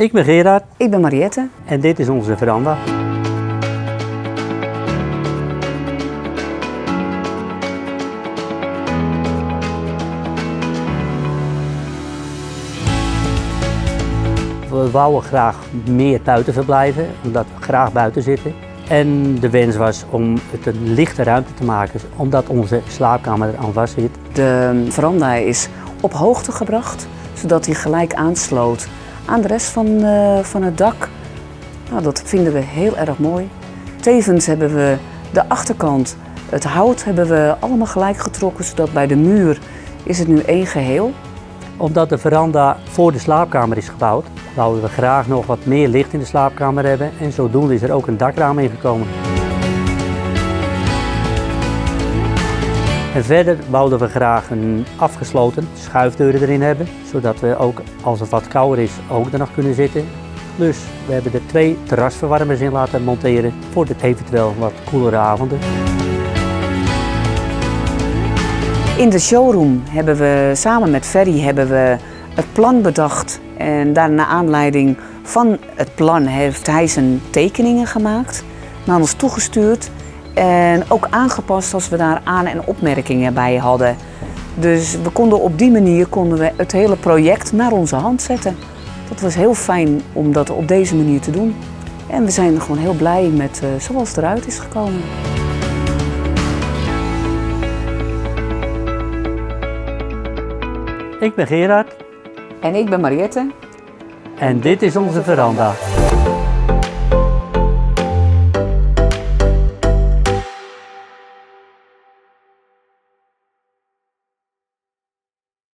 Ik ben Gerard Ik ben Mariette. en dit is onze veranda. We wouden graag meer buiten verblijven, omdat we graag buiten zitten. En de wens was om het een lichte ruimte te maken, omdat onze slaapkamer er aan vast zit. De veranda is op hoogte gebracht, zodat hij gelijk aansloot aan de rest van, eh, het dak. Nou, dat vinden we heel erg mooi. Tevens hebben we de achterkant, het hout hebben we allemaal gelijk getrokken, zodat bij de muur is het nu één geheel. Omdat de veranda voor de slaapkamer is gebouwd, wouden we graag nog wat meer licht in de slaapkamer hebben en zodoende is er ook een dakraam ingekomen. Verder wouden we graag een afgesloten schuifdeuren erin hebben, zodat we ook als het wat kouder is ook er nog kunnen zitten. Dus we hebben er twee terrasverwarmers in laten monteren voor de eventueel wat koelere avonden. In de showroom hebben we samen met Ferry hebben we het plan bedacht. En daarna aanleiding van het plan heeft hij zijn tekeningen gemaakt, naar ons toegestuurd. En ook aangepast als we daar aan- en opmerkingen bij hadden. Dus we konden op die manier konden we het hele project naar onze hand zetten. Dat was heel fijn om dat op deze manier te doen. En we zijn gewoon heel blij met eh, zoals het eruit is gekomen. Ik ben Gerard En ik ben Mariette. en dit is onze veranda.